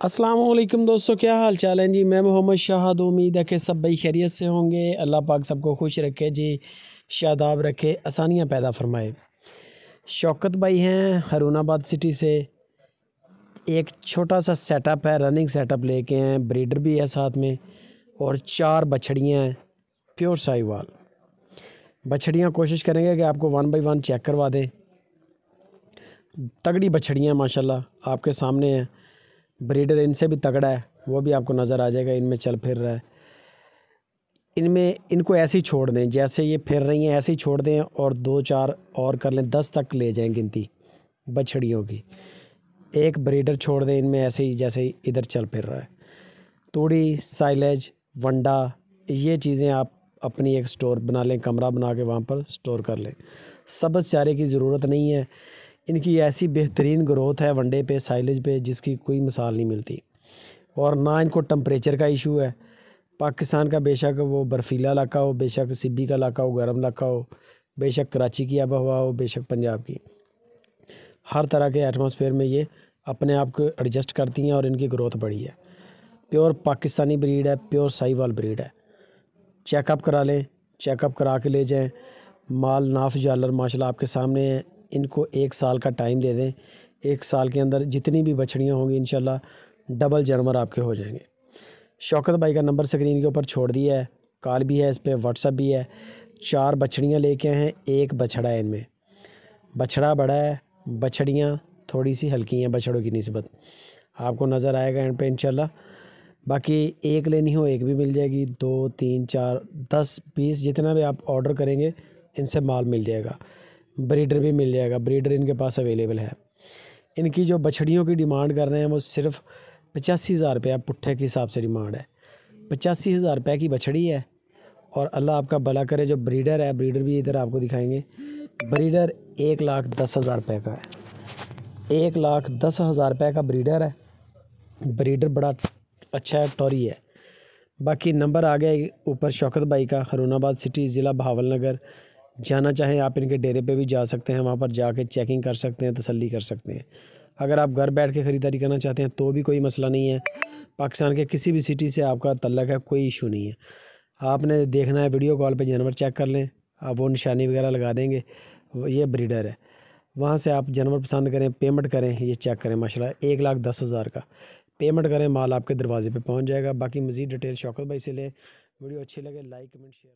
असलम दोस्तों, क्या हाल चाल है? जी, मैं मोहम्मद शाहद, उम्मीद है कि सब भाई खैरियत से होंगे। अल्लाह पाक सबको खुश रखे, जी, शादाब रखे, आसानियाँ पैदा फरमाए। शौकत भाई हैं हरूनाबाद सिटी से। एक छोटा सा सेटअप है रनिंग सेटअप लेके हैं ब्रीडर भी है साथ में, और चार बछड़ियाँ हैं प्योर साहिवाल। बछड़ियाँ कोशिश करेंगे कि आपको वन बाई वन चेक करवा दें। तगड़ी बछड़ियाँ, माशाल्लाह, आपके सामने हैं। ब्रीडर इनसे भी तगड़ा है, वो भी आपको नज़र आ जाएगा, इनमें चल फिर रहा है। इनमें, इनको ऐसे ही छोड़ दें, जैसे ये फिर रही हैं, ऐसे ही छोड़ दें और दो चार और कर लें, दस तक ले जाएँ गिनती बछड़ियों की। एक ब्रीडर छोड़ दें, इनमें ऐसे ही, जैसे ही इधर चल फिर रहा है। तूड़ी, साइलेज, वंडा, ये चीज़ें आप अपनी एक स्टोर बना लें, कमरा बना के वहाँ पर स्टोर कर लें। सब्ज़ चारे की ज़रूरत नहीं है। इनकी ऐसी बेहतरीन ग्रोथ है वनडे पे, साइलेज पे, जिसकी कोई मिसाल नहीं मिलती। और ना इनको टम्परेचर का इशू है। पाकिस्तान का बेशक वो बर्फ़ीला इलाका हो, बेशक सिब्बी का इलाका हो, गर्म इलाका हो, बेशक कराची की आबो हवा हो, बेशक पंजाब की। हर तरह के एटमॉस्फेयर में ये अपने आप को एडजस्ट करती हैं और इनकी ग्रोथ बढ़ी है। प्योर पाकिस्तानी ब्रीड है प्योर साईवाल ब्रीड है। चेकअप करा लें चेकअप करा के ले जाएँ। माल नाफ जालर माशाल्लाह आपके सामने है। इनको एक साल का टाइम दे दें। एक साल के अंदर जितनी भी बछड़ियाँ होंगी इन डबल जानवर आपके हो जाएँगे। शौकत भाई का नंबर स्क्रीन के ऊपर छोड़ दिया है। कॉल भी है, इस पर व्हाट्सअप भी है। चार बछड़ियाँ लेके आए हैं, एक बछड़ा है इनमें। बछड़ा बड़ा है, बछड़ियाँ थोड़ी सी हल्की हैं, बछड़ों की नस्बत। आपको नज़र आएगा इन पर इनशाला बाकी एक लेनी हो, एक भी मिल जाएगी। दो, तीन, चार, दस, बीस, जितना भी आप ऑर्डर करेंगे, इनसे माल मिल जाएगा। ब्रीडर भी मिल जाएगा, ब्रीडर इनके पास अवेलेबल है। इनकी जो बछड़ियों की डिमांड कर रहे हैं वो सिर्फ़ पचासी हज़ार रुपया पुट्ठे के हिसाब से डिमांड है। पचासी हज़ार रुपये की बछड़ी है और अल्लाह आपका भला करे, जो ब्रीडर है, ब्रीडर भी इधर आपको दिखाएँगे। ब्रीडर एक लाख दस हज़ार रुपये का है। एक लाख दस हज़ार रुपये का ब्रीडर है। ब्रीडर बड़ा अच्छा है, टॉरी है। बाकी नंबर आ गया ऊपर शौकत भाई का हरूनाबाद सिटी, ज़िला भावल नगर जाना चाहें, आप इनके डेरे पे भी जा सकते हैं, वहाँ पर जाके चेकिंग कर सकते हैं, तसल्ली कर सकते हैं। अगर आप घर बैठ के ख़रीदारी करना चाहते हैं तो भी कोई मसला नहीं है। पाकिस्तान के किसी भी सिटी से आपका तल्लक है, कोई इशू नहीं है। आपने देखना है वीडियो कॉल पर जानवर चेक कर लें। आप वो निशानी वगैरह लगा देंगे। ये ब्रीडर है। वहाँ से आप जानवर पसंद करें पेमेंट करें, ये चेक करें माशा एक लाख दस हज़ार का। पेमेंट करें, माल आपके दरवाजे पे पहुँच जाएगा। बाकी मज़ीद डिटेल शौकत भाई से लें। वीडियो अच्छी लगे लाइक कमेंट शेयर